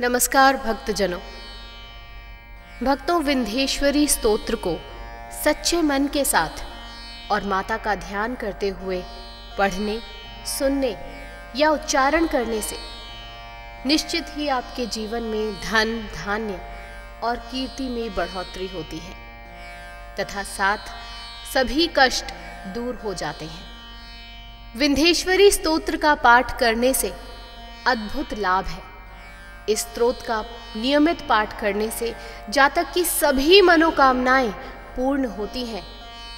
नमस्कार भक्तजनों। भक्तों विंध्येश्वरी स्तोत्र को सच्चे मन के साथ और माता का ध्यान करते हुए पढ़ने, सुनने या उच्चारण करने से निश्चित ही आपके जीवन में धन, धान्य और कीर्ति में बढ़ोतरी होती है तथा साथ सभी कष्ट दूर हो जाते हैं। विंध्येश्वरी स्तोत्र का पाठ करने से अद्भुत लाभ है। इस स्त्रोत का नियमित पाठ करने से जातक की सभी मनोकामनाएँ पूर्ण होती हैं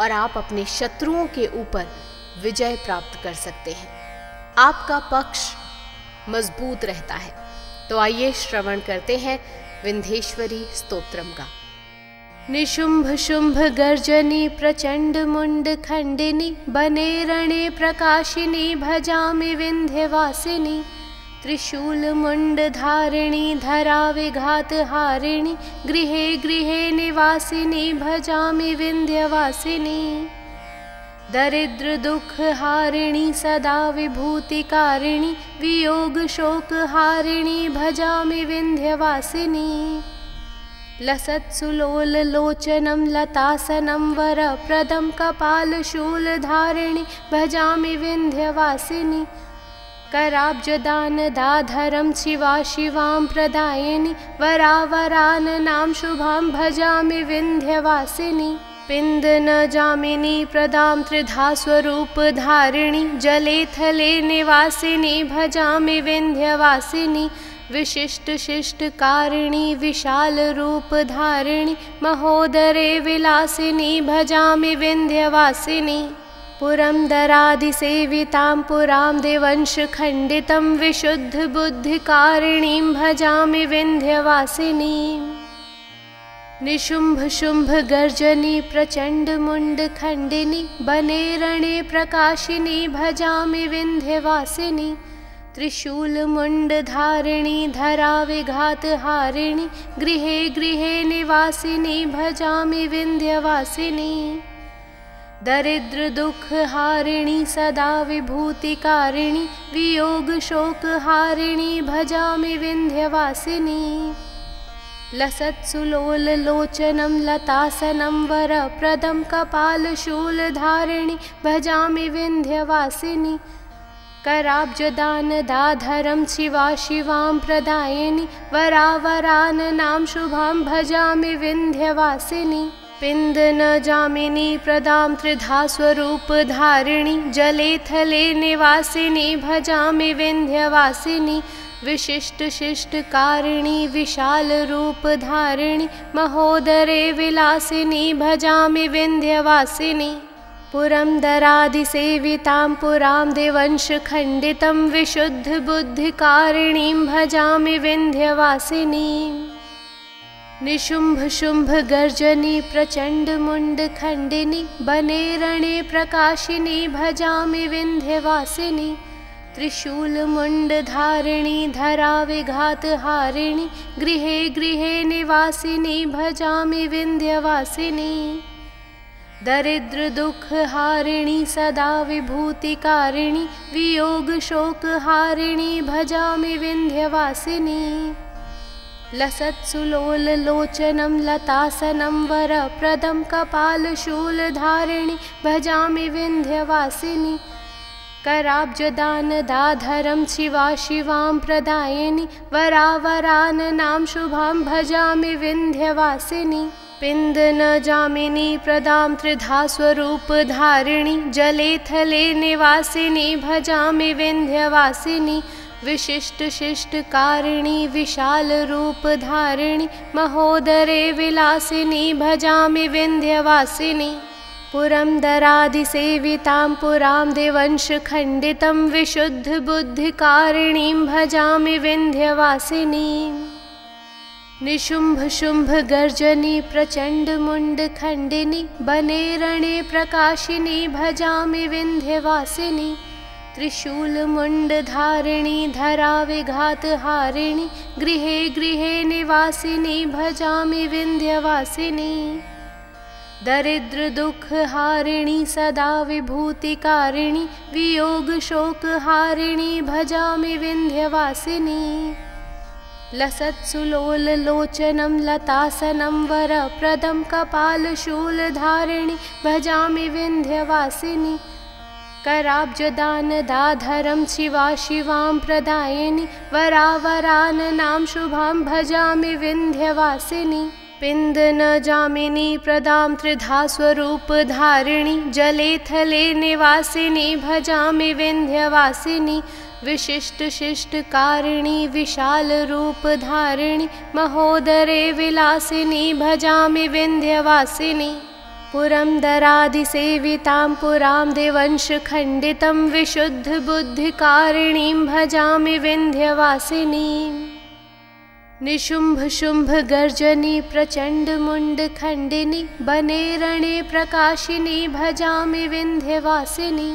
और आप अपने शत्रुओं के ऊपर विजय प्राप्त कर सकते हैं। आपका पक्ष मज़बूत रहता है। तो आइए श्रवण करते हैं विंध्येश्वरी स्तोत्रम का। निशुंभ शुंभ गर्जनी प्रचंड मुंड खंडिनी बने रणे प्रकाशिनी भजामि विंध्यवासिनी। त्रिशूलमुण्डधारिणी धरा विघातहारिणि गृहे गृहे निवासिनी भजामि विन्ध्यवासिनी। दरिद्रदुःखहारिणि सदा विभूतिकारिणि वियोगशोकहारिणि भजामि विन्ध्यवासिनी। लसत्सुलोललोचनं लतासनं वरप्रदं कपालशूलधारिणि भजामि विन्ध्यवासिनी कराब्जदानदाधरं शिवा शिवां प्रदायिनि वरावराननां शुभां भजामि विन्ध्यवासिनि। पिन्द न जामिनी प्रदां त्रिधा स्वरूपधारिणि जले थले निवासिनि भजामि विन्ध्यवासिनि। विशिष्टशिष्टकारिणि विशालरूपधारिणि महोदरे विलासिनि भजामि विन्ध्यवासिनि पुरन्दरादिसेवितां पुरां देवंशखण्डितं विशुद्धबुद्धिकारिणीं भजामि विन्ध्यवासिनीं। निशुम्भशुम्भगर्जनी प्रचण्डमुण्डखण्डिनि बने रणे प्रकाशिनी भजामि विन्ध्यवासिनि। त्रिशूलमुण्डधारिणी धरा विघातहारिणि गृहे गृहे निवासिनी भजामि विन्ध्यवासिनी दरिद्रदुःखहारिणि सदा विभूतिकारिणि वियोगशोकहारिणि भजामि विन्ध्यवासिनी। लसत्सुलोललोचनं लतासनं वरप्रदं कपालशूलधारिणि भजामि विन्ध्यवासिनि। कराब्जदानदाधरं शिवा शिवां प्रदायिनि वरावराननां शुभां भजामि विन्ध्यवासिनि पिन्द न जामिनी प्रदां त्रिधा स्वरूपधारिणि जले थले निवासिनि भजामि विन्ध्यवासिनि विशिष्टशिष्टकारिणि विशालरूपधारिणि महोदरे विलासिनि भजामि विन्ध्यवासिनि। पुरन्दरादिसेवितां पुरां देवंशखण्डितं विशुद्धबुद्धिकारिणीं भजामि विन्ध्यवासिनीम् निशुम्भशुम्भगर्जनी प्रचण्डमुण्डखण्डिनि बने रणे प्रकाशिनी भजामि विन्ध्यवासिनि त्रिशूलमुण्डधारिणी धरा विघातहारिणि गृहे गृहे निवासिनी भजामि विन्ध्यवासिनी दरिद्रदुःखहारिणि सदा विभूतिकारिणि वियोगशोकहारिणि भजामि विन्ध्यवासिनी लसत्सुलोललोचनं लतासनं वरप्रदं कपालशूलधारिणि भजामि विन्ध्यवासिनि कराब्जदानदाधरं शिवा शिवां प्रदायिनि वरावराननां शुभां भजामि विन्ध्यवासिनि। पिन्द न जामिनी प्रदां त्रिधा स्वरूपधारिणि जले थले निवासिनि भजामि विन्ध्यवासिनि विशिष्टशिष्टकारिणि विशालरूपधारिणि महोदरे विलासिनि भजामि विन्ध्यवासिनि। पुरन्दरादिसेवितां पुरां देवंशखण्डितं विशुद्धबुद्धिकारिणीं भजामि विन्ध्यवासिनीम् निशुम्भशुम्भगर्जनी प्रचण्डमुण्डखण्डिनि बने रणे प्रकाशिनी भजामि विन्ध्यवासिनि त्रिशूलमुण्डधारिणी धरा विघातहारिणि गृहे गृहे निवासिनी भजामि विन्ध्यवासिनी। दरिद्रदुःखहारिणि सदा विभूतिकारिणि वियोगशोकहारिणि भजामि विन्ध्यवासिनी। लसत्सुलोललोचनं लतासनं वरप्रदं कपालशूलधारिणि भजामि विन्ध्यवासिनि कराब्जदानदाधरं शिवा शिवां प्रदायिनि वरावराननां शुभां भजामि विन्ध्यवासिनि। पिन्द न जामिनी प्रदां त्रिधा स्वरूपधारिणि जले थले निवासिनि भजामि विन्ध्यवासिनि। विशिष्टशिष्टकारिणि विशालरूपधारिणि महोदरे विलासिनि भजामि विन्ध्यवासिनि पुरन्दरादिसेवितां पुरां देवंशखण्डितं विशुद्धबुद्धिकारिणीं भजामि विन्ध्यवासिनीम् निशुम्भशुम्भगर्जनि प्रचण्डमुण्डखण्डिनि बने रणे प्रकाशिनि भजामि विन्ध्यवासिनि।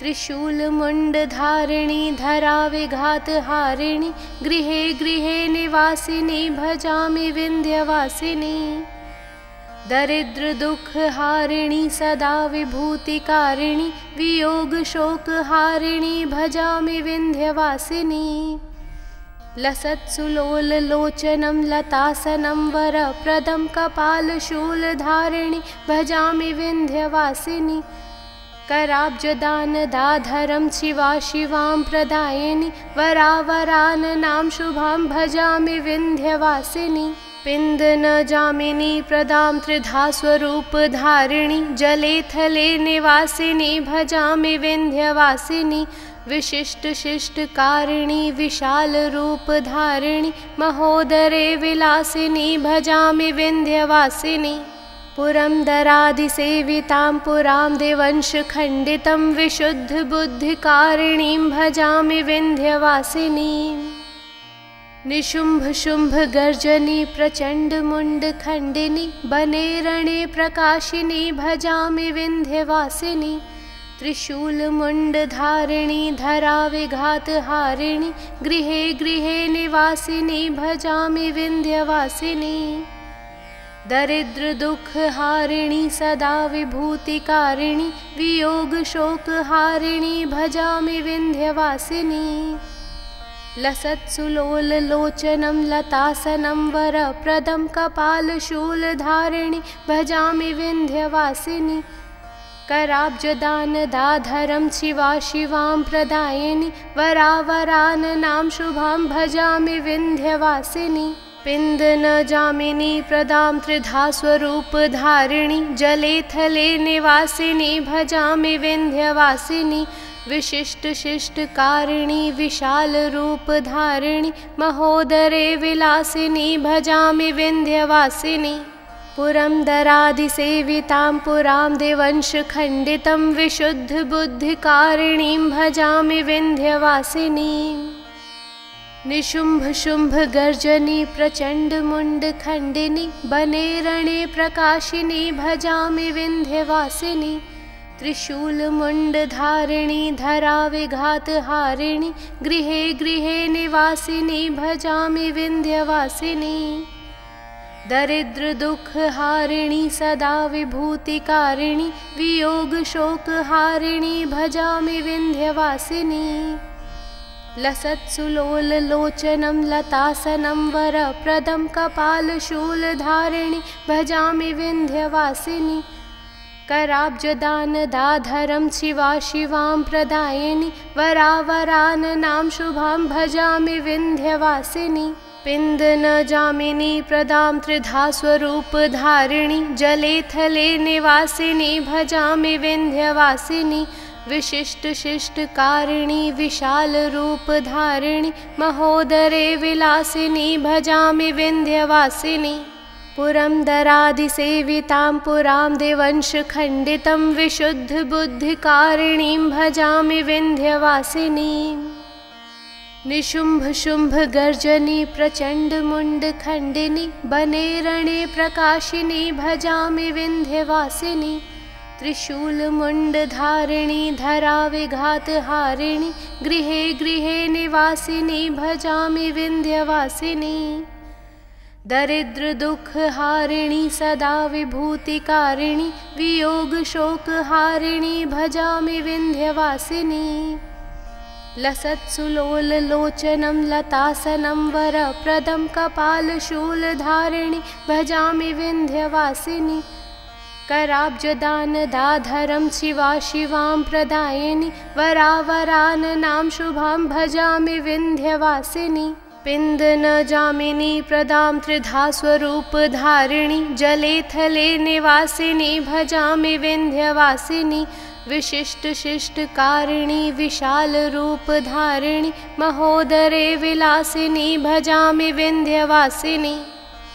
त्रिशूलमुण्डधारिणि धराविघातहारिणि गृहे गृहे निवासिनि भजामि विन्ध्यवासिनि दरिद्रदुःखहारिणि सदा विभूतिकारिणि वियोगशोकहारिणि भजामि विन्ध्यवासिनि। लसत्सुलोललोचनं लतासनं वरप्रदं कपालशूलधारिणि भजामि विन्ध्यवासिनि। कराब्जदानदाधरं शिवा शिवां प्रदायिनि वरावराननां शुभां भजामि विन्ध्यवासिनि पिन्द न जामिनी प्रदां त्रिधा स्वरूपधारिणि जले थले निवासिनि भजामि विन्ध्यवासिनि विशिष्टशिष्टकारिणि विशालरूपधारिणि महोदरे विलासिनि भजामि विन्ध्यवासिनि। पुरन्दरादिसेवितां पुरां देवंशखण्डितं विशुद्धबुद्धिकारिणीं भजामि विन्ध्यवासिनीम् निशुम्भशुम्भगर्जनि प्रचण्डमुण्डखण्डिनि बने रणे प्रकाशिनि भजामि विन्ध्यवासिनि त्रिशूलमुण्डधारिणि धराविघातहारिणि गृहे गृहे निवासिनि भजामि विन्ध्यवासिनि दरिद्रदुःखहारिणि सदा विभूतिकारिणि वियोगशोकहारिणि भजामि विन्ध्यवासिनि लसत्सुलोललोचनं लतासनं वरप्रदं कपालशूलधारिणि भजामि विन्ध्यवासिनि कराब्जदानदाधरं शिवा शिवां प्रदायिनि वरावराननां शुभां भजामि विन्ध्यवासिनि। पिन्द न जामिनी प्रदां त्रिधा स्वरूपधारिणि जले थले निवासिनि भजामि विन्ध्यवासिनि विशिष्टशिष्टकारिणि विशालरूपधारिणि महोदरे विलासिनि भजामि विन्ध्यवासिनि। पुरन्दरादिसेवितां पुरां देवंशखण्डितं विशुद्धबुद्धिकारिणीं भजामि विन्ध्यवासिनीम् निशुम्भशुम्भगर्जनि प्रचण्डमुण्डखण्डिनि बने रणे प्रकाशिनि भजामि विन्ध्यवासिनि त्रिशूलमुण्डधारिणि धराविघातहारिणि गृहे गृहे निवासिनि भजामि विन्ध्यवासिनि। दरिद्रदुःखहारिणि सदा विभूतिकारिणि वियोगशोकहारिणि भजामि विन्ध्यवासिनि। लसत्सुलोललोचनं लतासनं वरप्रदं कपालशूलधारिणि भजामि विन्ध्यवासिनि कराब्जदानदाधरं शिवा शिवां प्रदायिनि वरावराननां शुभां भजामि विन्ध्यवासिनि। पिन्द न जामिनी प्रदां त्रिधा स्वरूपधारिणि जले थले निवासिनि भजामि विन्ध्यवासिनि। विशिष्टशिष्टकारिणि विशालरूपधारिणि महोदरे विलासिनि भजामि विन्ध्यवासिनि पुरन्दरादिसेवितां पुरां देवंशखण्डितं विशुद्धबुद्धिकारिणीं भजामि विन्ध्यवासिनीम् निशुम्भशुम्भगर्जनि प्रचण्डमुण्डखण्डिनि बने रणे प्रकाशिनि भजामि विन्ध्यवासिनि। त्रिशूलमुण्डधारिणि धराविघातहारिणि गृहे गृहे निवासिनि भजामि विन्ध्यवासिनि दरिद्रदुःखहारिणि सदा विभूतिकारिणि वियोगशोकहारिणि भजामि विन्ध्यवासिनि। लसत्सुलोललोचनं लतासनं वरप्रदं कपालशूलधारिणि भजामि विन्ध्यवासिनि। कराब्जदानदाधरं शिवा शिवां प्रदायिनि वरावराननां शुभां भजामि विन्ध्यवासिनि पिन्द न जामिनी प्रदां त्रिधा स्वरूपधारिणि जले थले निवासिनि भजामि विन्ध्यवासिनि विशिष्टशिष्टकारिणि विशालरूपधारिणि महोदरे विलासिनि भजामि विन्ध्यवासिनि।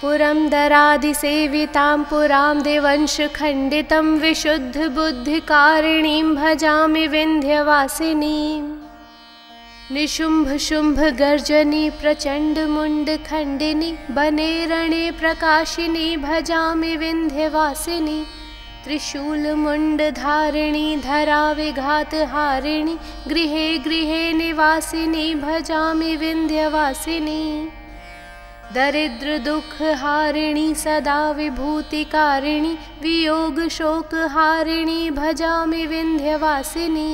पुरन्दरादिसेवितां पुरां दिवंशखण्डितं विशुद्धबुद्धिकारिणीं भजामि विन्ध्यवासिनीम् निशुम्भशुम्भगर्जनि प्रचण्डमुण्डखण्डिनि बने रणे प्रकाशिनि भजामि विन्ध्यवासिनि त्रिशूलमुण्डधारिणि धराविघातहारिणि गृहे गृहे निवासिनि भजामि विन्ध्यवासिनि दरिद्रदुःखहारिणि सदा विभूतिकारिणि वियोगशोकहारिणि भजामि विन्ध्यवासिनि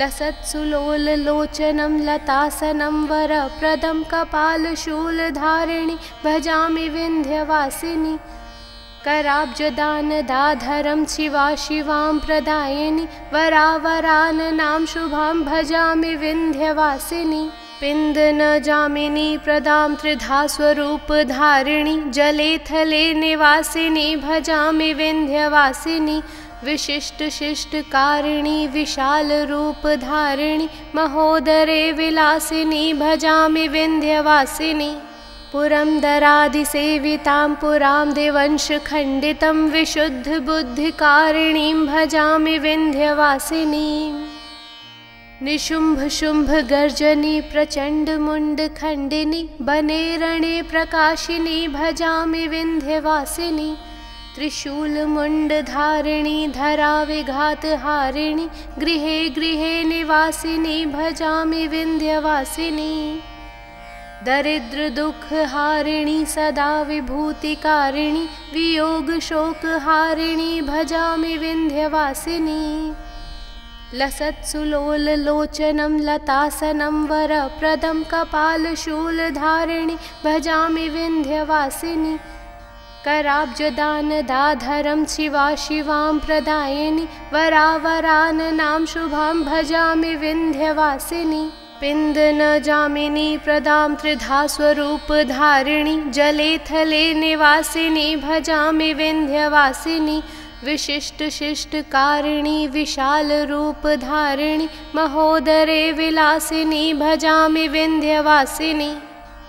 लसत्सुलोललोचनं लतासनं वरप्रदं कपालशूलधारिणि भजामि विन्ध्यवासिनि कराब्जदानदाधरं शिवा शिवां प्रदायिनि वरावराननां शुभां भजामि विन्ध्यवासिनि पिन्द न जामिनी प्रदां त्रिधा स्वरूपधारिणि जले थले निवासिनि भजामि विन्ध्यवासिनि विशिष्टशिष्टकारिणि विशालरूपधारिणि महोदरे विलासिनि भजामि विन्ध्यवासिनि। पुरन्दरादिसेवितां पुरां दिवंशखण्डितं विशुद्धबुद्धिकारिणीं भजामि विन्ध्यवासिनीम् निशुम्भशुम्भगर्जनि प्रचण्डमुण्डखण्डिनि बने रणे प्रकाशिनि भजामि विन्ध्यवासिनि त्रिशूलमुण्डधारिणि धराविघातहारिणि गृहे गृहे निवासिनि भजामि विन्ध्यवासिनि। दरिद्रदुःखहारिणि सदा विभूतिकारिणि वियोगशोकहारिणि भजामि विन्ध्यवासिनि। लसत्सुलोललोचनं लतासनं वरप्रदं कपालशूलधारिणि भजामि विन्ध्यवासिनि कराब्जदानदाधरं शिवा शिवां प्रदायिनि वरावराननां शुभां भजामि विन्ध्यवासिनि। पिन्द न जामिनी प्रदां त्रिधा स्वरूपधारिणि जले थले निवासिनि भजामि विन्ध्यवासिनि। विशिष्टशिष्टकारिणि विशालरूपधारिणि महोदरे विलासिनि भजामि विन्ध्यवासिनि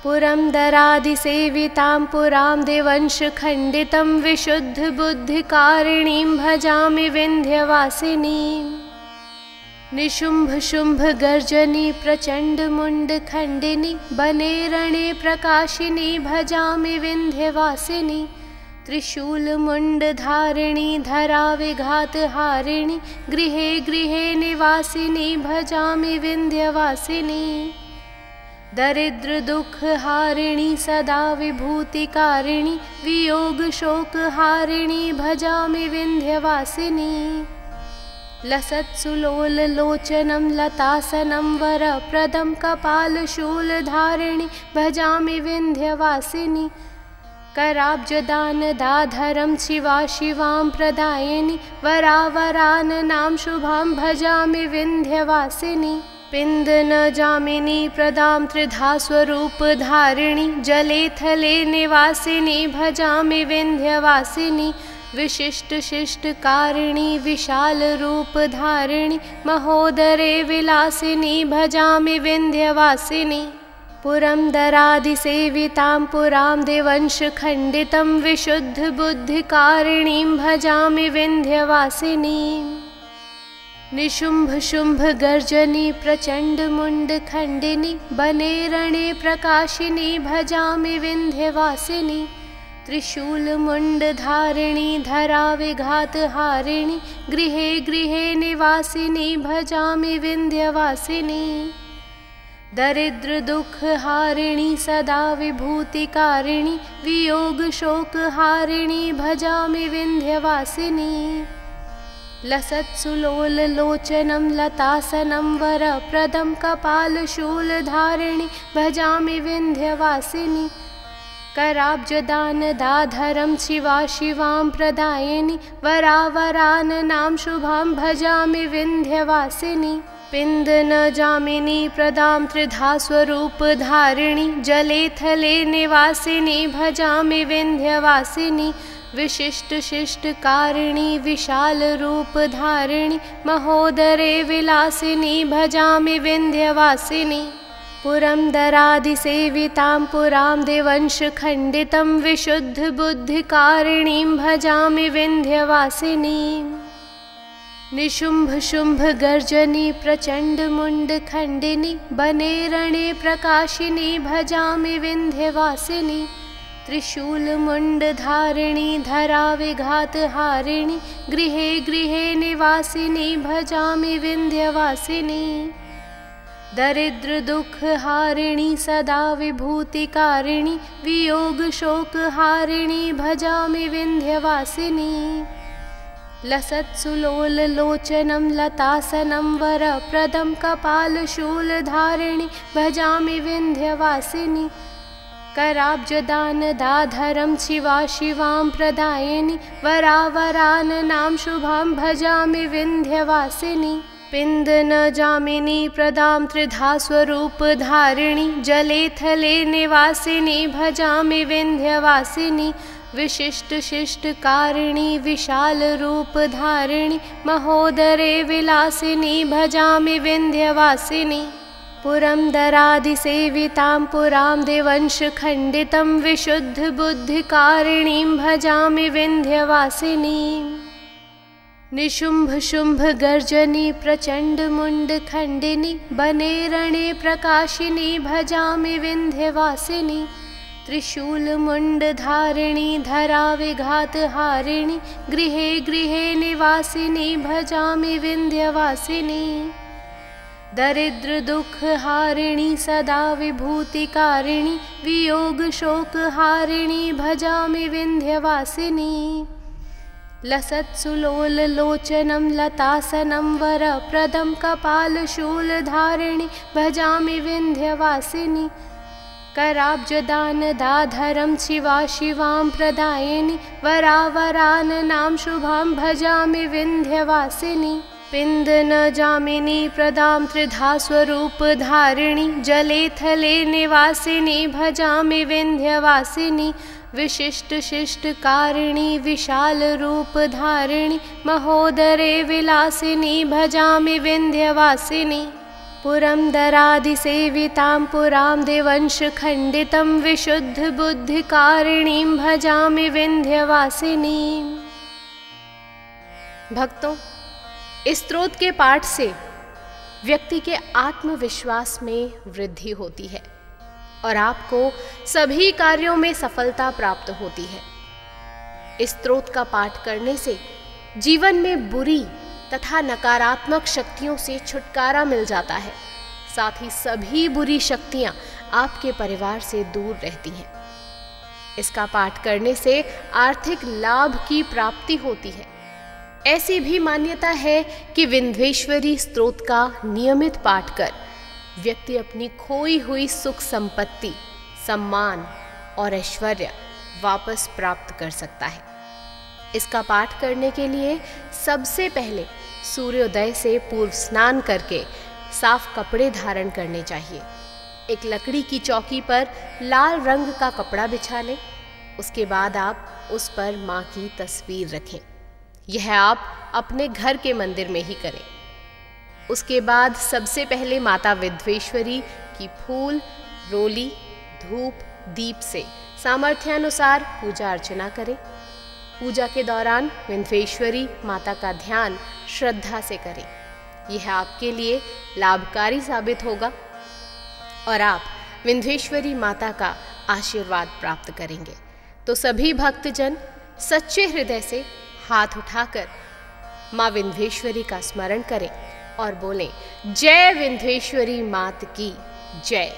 पुरन्दरादिसेवितां पुरां दिवंशखण्डितं विशुद्धबुद्धिकारिणीं भजामि विन्ध्यवासिनीम् निशुम्भशुम्भगर्जनि प्रचण्डमुण्डखण्डिनि बने रणे प्रकाशिनि भजामि विन्ध्यवासिनि। त्रिशूलमुण्डधारिणि धराविघातहारिणि गृहे गृहे निवासिनि भजामि विन्ध्यवासिनि दरिद्रदुःखहारिणि सदा विभूतिकारिणि वियोगशोकहारिणि भजामि विन्ध्यवासिनि। लसत्सुलोललोचनं लतासनं वरप्रदं कपालशूलधारिणि भजामि विन्ध्यवासिनि। कराब्जदानदाधरं शिवा शिवां प्रदायिनि वरावराननां शुभां भजामि विन्ध्यवासिनि पिन्द न जामिनी प्रदां त्रिधा स्वरूपधारिणि जले थले निवासिनि भजामि विन्ध्यवासिनि विशिष्टशिष्टकारिणि विशालरूपधारिणि महोदरे विलासिनि भजामि विन्ध्यवासिनि। पुरन्दरादिसेवितां पुरां दिवंशखण्डितं विशुद्धबुद्धिकारिणीं भजामि विन्ध्यवासिनीम् निशुम्भशुम्भगर्जनि प्रचण्डमुण्डखण्डिनि बने रणे प्रकाशिनि भजामि विन्ध्यवासिनि त्रिशूलमुण्डधारिणि धराविघातहारिणि गृहे गृहे निवासिनि भजामि विन्ध्यवासिनि दरिद्रदुःखहारिणि सदा विभूतिकारिणि वियोगशोकहारिणि भजामि विन्ध्यवासिनि लसत्सुलोललोचनं लतासनं वरप्रदं कपालशूलधारिणि भजामि विन्ध्यवासिनि कराब्जदानदाधरं शिवा शिवां प्रदायिनि वरावराननां शुभां भजामि विन्ध्यवासिनि। पिन्द न जामिनी प्रदां त्रिधा स्वरूपधारिणि जले थले निवासिनि भजामि विन्ध्यवासिनि विशिष्टशिष्टकारिणि विशालरूपधारिणि महोदरे विलासिनि भजामि विन्ध्यवासिनि। पुरन्दरादिसेवितां पुरां दिवंशखण्डितं विशुद्धबुद्धिकारिणीं भजामि विन्ध्यवासिनीम् निशुम्भशुम्भगर्जनि प्रचण्डमुण्डखण्डिनि बने रणे प्रकाशिनि भजामि विन्ध्यवासिनि त्रिशूलमुण्डधारिणि धराविघातहारिणि गृहे गृहे निवासिनि भजामि विन्ध्यवासिनि। दरिद्रदुःखहारिणि सदा विभूतिकारिणि वियोगशोकहारिणि भजामि विन्ध्यवासिनि। लसत्सुलोललोचनं लतासनं वरप्रदं कपालशूलधारिणि भजामि विन्ध्यवासिनि कराब्जदानदाधरं शिवा शिवां प्रदायिनि वरावराननां शुभां भजामि विन्ध्यवासिनि। पिन्द न जामिनी प्रदां त्रिधा स्वरूपधारिणि जले थले निवासिनि भजामि विन्ध्यवासिनि। विशिष्टशिष्टकारिणि विशालरूपधारिणि महोदरे विलासिनि भजामि विन्ध्यवासिनि पुरन्दरादिसेवितां पुरां दिवंशखण्डितं विशुद्धबुद्धिकारिणीं भजामि विन्ध्यवासिनीम् निशुम्भशुम्भगर्जनि प्रचण्डमुण्डखण्डिनि बने रणे प्रकाशिनि भजामि विन्ध्यवासिनि। त्रिशूलमुण्डधारिणि धराविघातहारिणि गृहे गृहे निवासिनि भजामि विन्ध्यवासिनि दरिद्रदुःखहारिणि सदा विभूतिकारिणि वियोगशोकहारिणि भजामि विन्ध्यवासिनि। लसत्सुलोललोचनं लतासनं वरप्रदं कपालशूलधारिणि भजामि विन्ध्यवासिनि। कराब्जदानदाधरं शिवा शिवां प्रदायिनि वरावराननां शुभां भजामि विन्ध्यवासिनि पिन्द न जामिनी प्रदां त्रिधा स्वरूपधारिणि जले थले निवासिनि भजामि विन्ध्यवासिनि विशिष्टशिष्टकारिणि विशालरूपधारिणि महोदरे विलासिनि भजामि विन्ध्यवासिनि। पुरन्दरादिसेवितां पुरां दिवंशखण्डितं विशुद्धबुद्धिकारिणीं भजामि विन्ध्यवासिनीम् भक्तों स्त्रोत के पाठ से व्यक्ति के आत्मविश्वास में वृद्धि होती है और आपको सभी कार्यों में सफलता प्राप्त होती है। स्त्रोत का पाठ करने से जीवन में बुरी तथा नकारात्मक शक्तियों से छुटकारा मिल जाता है। साथ ही सभी बुरी शक्तियाँ आपके परिवार से दूर रहती हैं। इसका पाठ करने से आर्थिक लाभ की प्राप्ति होती है। ऐसी भी मान्यता है कि विंध्येश्वरी स्त्रोत का नियमित पाठ कर व्यक्ति अपनी खोई हुई सुख संपत्ति, सम्मान और ऐश्वर्य वापस प्राप्त कर सकता है। इसका पाठ करने के लिए सबसे पहले सूर्योदय से पूर्व स्नान करके साफ़ कपड़े धारण करने चाहिए। एक लकड़ी की चौकी पर लाल रंग का कपड़ा बिछा लें। उसके बाद आप उस पर माँ की तस्वीर रखें। यह आप अपने घर के मंदिर में ही करें। उसके बाद सबसे पहले माता विध्वेश्वरी की फूल, रोली, धूप, दीप से सामर्थ्यानुसार पूजा अर्चना करें। पूजा के दौरान विंध्येश्वरी माता का ध्यान श्रद्धा से करें। यह आपके लिए लाभकारी साबित होगा और आप विंध्येश्वरी माता का आशीर्वाद प्राप्त करेंगे। तो सभी भक्तजन सच्चे हृदय से हाथ उठाकर माँ विंध्येश्वरी का स्मरण करें और बोलें जय विंध्येश्वरी मात की जय।